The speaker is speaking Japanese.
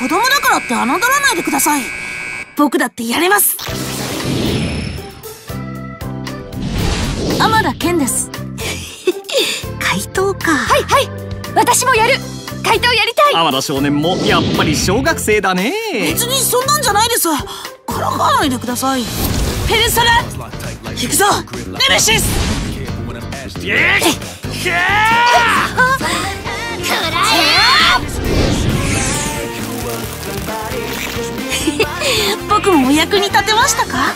子供だからって侮らないでください。僕だってやれます。天田健です。怪盗か。はいはい。私もやる。怪盗やりたい。天田少年もやっぱり小学生だね。別にそんなんじゃないです。からかわないでください。ペルソナ。行くぞ。ネメシス 僕もお役に立てましたか？